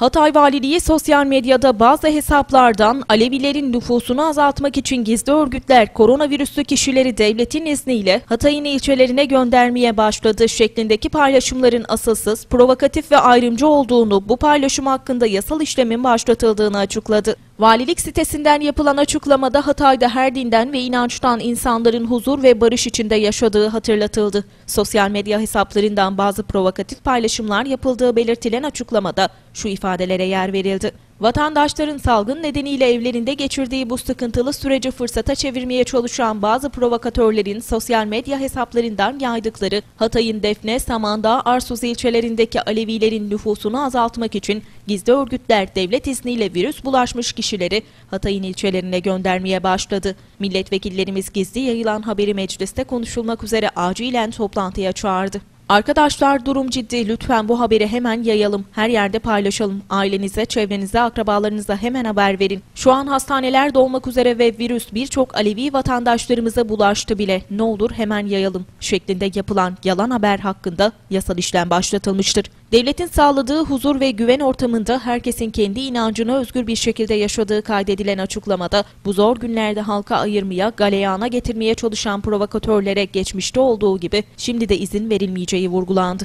Hatay Valiliği sosyal medyada bazı hesaplardan Alevilerin nüfusunu azaltmak için gizli örgütler koronavirüslü kişileri devletin izniyle Hatay'ın ilçelerine göndermeye başladı şeklindeki paylaşımların asılsız, provokatif ve ayrımcı olduğunu, bu paylaşım hakkında yasal işlemin başlatıldığını açıkladı. Valilik sitesinden yapılan açıklamada Hatay'da her dinden ve inançtan insanların huzur ve barış içinde yaşadığı hatırlatıldı. Sosyal medya hesaplarından bazı provokatif paylaşımlar yapıldığı belirtilen açıklamada şu ifadelere yer verildi. Vatandaşların salgın nedeniyle evlerinde geçirdiği bu sıkıntılı süreci fırsata çevirmeye çalışan bazı provokatörlerin sosyal medya hesaplarından yaydıkları Hatay'ın Defne, Samandağ, Arsuz ilçelerindeki Alevilerin nüfusunu azaltmak için gizli örgütler devlet izniyle virüs bulaşmış kişileri Hatay'ın ilçelerine göndermeye başladı. Milletvekillerimiz gizli yayılan haberi mecliste konuşulmak üzere acilen toplantıya çağırdı. Arkadaşlar durum ciddi. Lütfen bu haberi hemen yayalım. Her yerde paylaşalım. Ailenize, çevrenize, akrabalarınıza hemen haber verin. Şu an hastaneler dolmak üzere ve virüs birçok Alevi vatandaşlarımıza bulaştı bile. Ne olur hemen yayalım. Şeklinde yapılan yalan haber hakkında yasal işlem başlatılmıştır. Devletin sağladığı huzur ve güven ortamında herkesin kendi inancını özgür bir şekilde yaşadığı kaydedilen açıklamada bu zor günlerde halka ayırmaya, galeyana getirmeye çalışan provokatörlere geçmişte olduğu gibi şimdi de izin verilmeyeceği vurgulandı.